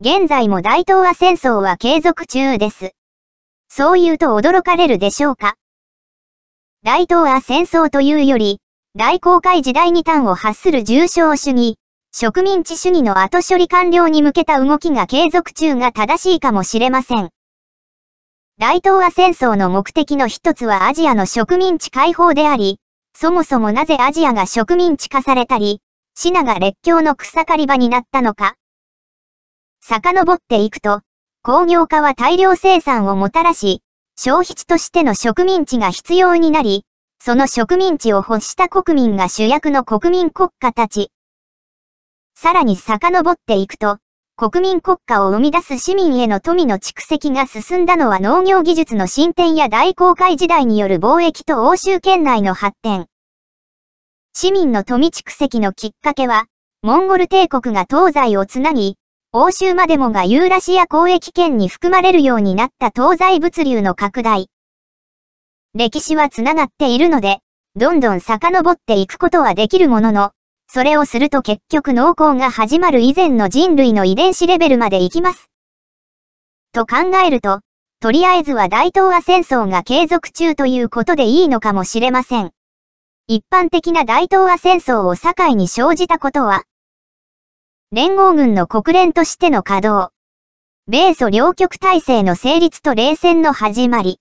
現在も大東亜戦争は継続中です。そう言うと驚かれるでしょうか。大東亜戦争というより、大航海時代に端を発する重症主義、植民地主義の後処理完了に向けた動きが継続中が正しいかもしれません。大東亜戦争の目的の一つはアジアの植民地解放であり、そもそもなぜアジアが植民地化されたり、シナが列強の草刈り場になったのか。遡っていくと、工業化は大量生産をもたらし、消費地としての植民地が必要になり、その植民地を欲した国民が主役の国民国家たち。さらに遡っていくと、国民国家を生み出す市民への富の蓄積が進んだのは農業技術の進展や大航海時代による貿易と欧州圏内の発展。市民の富蓄積のきっかけは、モンゴル帝国が東西をつなぎ、欧州までもがユーラシア交易圏に含まれるようになった東西物流の拡大。歴史は繋がっているので、どんどん遡っていくことはできるものの、それをすると結局農耕が始まる以前の人類の遺伝子レベルまで行きます。と考えると、とりあえずは大東亜戦争が継続中ということでいいのかもしれません。一般的な大東亜戦争を境に生じたことは、連合軍の国連としての稼働。米ソ両極体制の成立と冷戦の始まり。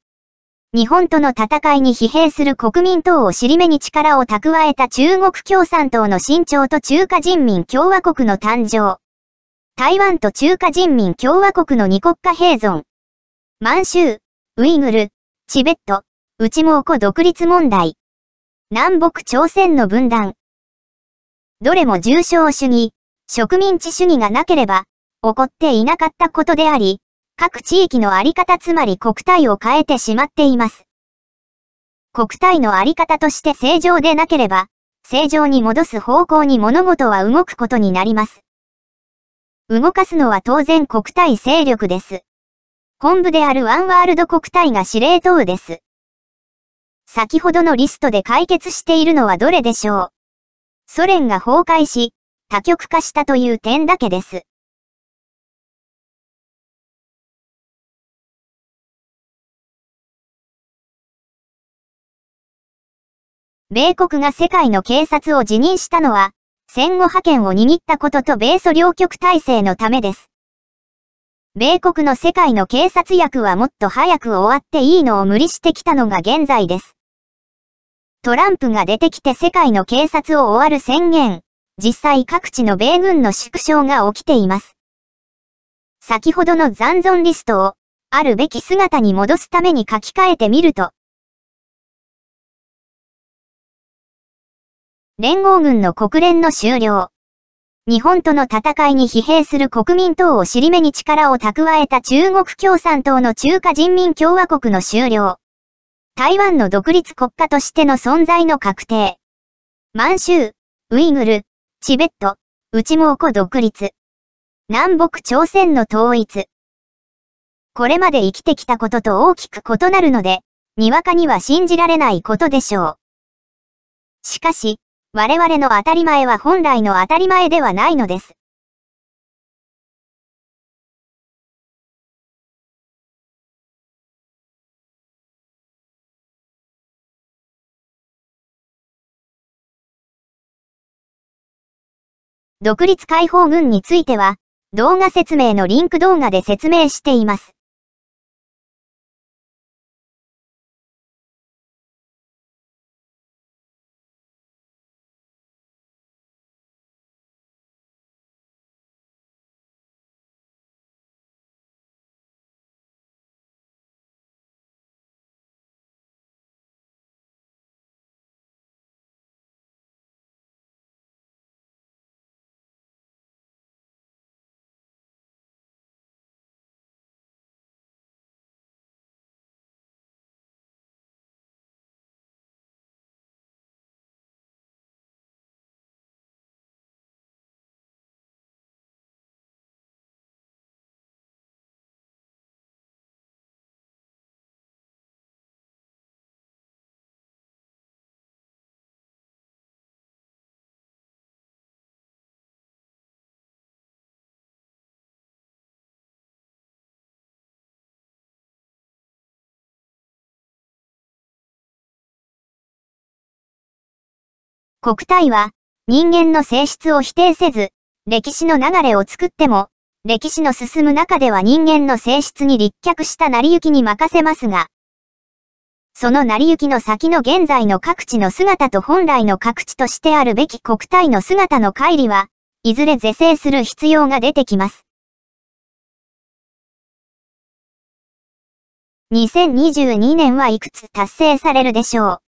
日本との戦いに疲弊する国民党を尻目に力を蓄えた中国共産党の伸長と中華人民共和国の誕生。台湾と中華人民共和国の二国家併存。満州、ウイグル、チベット、内蒙古独立問題。南北朝鮮の分断。どれも重症主義、植民地主義がなければ、起こっていなかったことであり、各地域のあり方つまり国体を変えてしまっています。国体のあり方として正常でなければ、正常に戻す方向に物事は動くことになります。動かすのは当然国体勢力です。本部であるワンワールド国体が司令塔です。先ほどのリストで解決しているのはどれでしょうソ連が崩壊し、多極化したという点だけです。米国が世界の警察を辞任したのは、戦後覇権を握ったことと米ソ両極体制のためです。米国の世界の警察役はもっと早く終わっていいのを無理してきたのが現在です。トランプが出てきて世界の警察を終わる宣言。実際各地の米軍の縮小が起きています。先ほどの残存リストを、あるべき姿に戻すために書き換えてみると、連合軍の国連の終了。日本との戦いに疲弊する国民党を尻目に力を蓄えた中国共産党の中華人民共和国の終了。台湾の独立国家としての存在の確定。満州、ウイグル、チベット、内蒙古独立。南北朝鮮の統一。これまで生きてきたことと大きく異なるので、にわかには信じられないことでしょう。しかし、我々の当たり前は本来の当たり前ではないのです。独立解放軍については、動画説明のリンク動画で説明しています。国体は、人間の性質を否定せず、歴史の流れを作っても、歴史の進む中では人間の性質に立脚した成り行きに任せますが、その成り行きの先の現在の各地の姿と本来の各地としてあるべき国体の姿の乖離は、いずれ是正する必要が出てきます。2022年はいくつ達成されるでしょう？